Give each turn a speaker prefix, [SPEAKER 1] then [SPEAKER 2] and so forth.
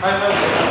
[SPEAKER 1] 还还有谁